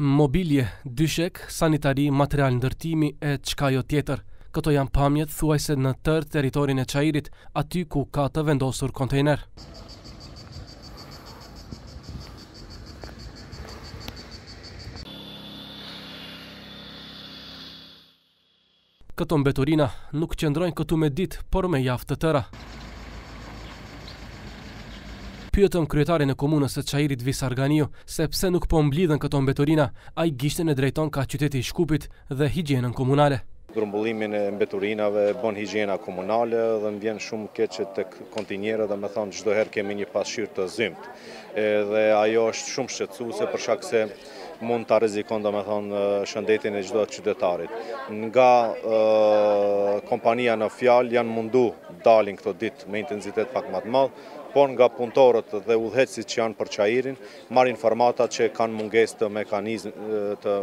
Mobilje, dyshek, sanitari, material ndërtimi e çka jo tjetër. Këto janë pamjet thuajse në tërë territorin e Çairit, aty ku ka të vendosur kontejner. Këto mbeturina nuk qëndrojnë këtu me ditë, por me javë të tëra. Pyetëm kryetarin e komunës së Çairit Visar Ganiu se pse nuk po mblidhen këto mbeturina, ai gishtin e drejton ka qyteti i Shkupit dhe higjienën komunale. Grumbullimin e mbeturinave e bën higjiena komunale dhe më vjen shumë keq që tek kontinjerët domethënë çdo herë kemi një pasqyrë të zymtë. Edhe ajo është shumë shqetësuese për shkak se mund ta rrezikon domethënë shëndetin e çdo qytetarit. Nga kompania në fjalë janë mundu dalin këto ditë me intensitet pak më të madh, por nga punëtorët dhe udhëheqësit që janë për Çairin, marr informata që kanë mungesë të të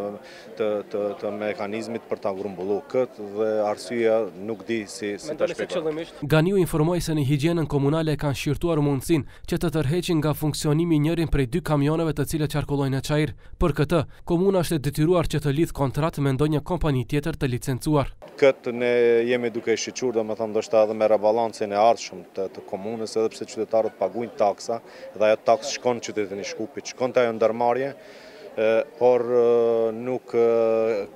të të mekanizmit për ta grumbullu këtë dhe arsyeja nuk di si si ta shpjegoj. Ganiu informoi se në higjienën komunale e kanë shqyrtuar mundësinë që të tërheqin nga funksionimi njërin prej dy kamionëve të cilët qarkullojnë në Çair. Për këtë, komuna është e detyruar që të lidhë kontratë me ndonjë kompani tjetër të licencuar. Këtë ne jemi duke shiqu, domethënë ndoshta edhe me rebalansin e ardhshëm të të komunës, edhe pse qytetarët paguajnë taksa dhe ajo taksë shkon në qytetin e Shkupit, shkon te ajo ndërmarrje, por nuk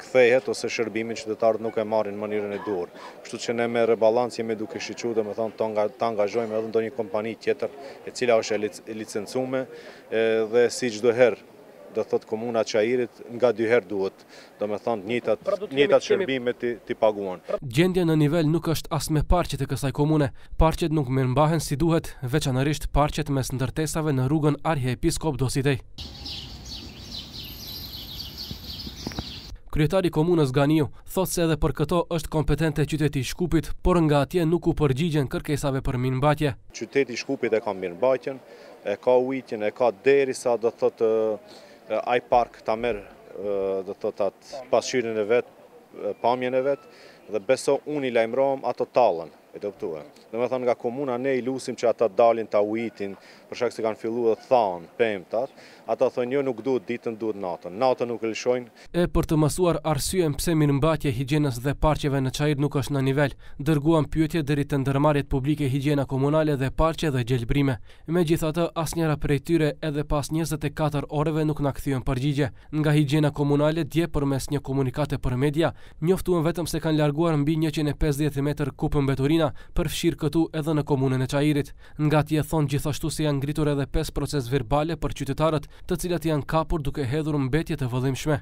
kthehet ose shërbimin qytetarët nuk e marrin në mënyrën e duhur. Kështu që ne me rebalans jemi duke shiqu domethënë të angazhojmë edhe ndonjë kompani tjetër e cila është e licencume dhe si çdo herë do thotë komuna e Çairit nga dy herë duhet Domethënë të njëjtat të njëjtat shërbime t'i paguan. Gjendja në nivel nuk është as me parqet e kësaj komune. Parqet nuk mirëmbahen si duhet, veçanërisht parqet mes ndërtesave në rrugën Arhiepiskop Dositej. Kryetari i komunës Ganiu thotë se edhe për këto është kompetente qyteti i Shkupit, por nga atje nuk u përgjigjen kërkesave për mirëmbajtje. Qyteti i Shkupit e ka mirëmbajtjen, e ka ujitjen, e ka derisa do të thotë Ai park ta merr do të thotë atë pasqyrën e vet, pamjen e vet dhe beso unë i lajmërohem ato tallën, e kupton. Domethënë nga komuna ne i lusim që ata dalin ta ujitin për shkak se kanë fillu edhe thahen pemët, ata thonë jo nuk duhet ditën duhet natën, natën nuk e lëshojnë, E për të mësuar arsyen pse mirëmbajtja e higjienës dhe parqeve në Çair nuk është në nivel, dërguam pyetje deri te ndërmarrjet publike higjiena komunale dhe parqe dhe gjelbrime. Megjithatë, asnjëra prej tyre edhe pas njëzet e katër orëve nuk na kthyen përgjigje. Nga Higjiena Komunale dje përmes një komunikate për media njoftuan vetëm se kanë larguar mbi njëqind e pesëdhjetë metër kub mbeturina, përfshirë këtu edhe në komunën e Çairit. Nga atje thonë gjithashtu se janë ngritur edhe pesë proces verbale për qytetarët, të cilat janë kapur duke hedhur mbetje të vëllimshme.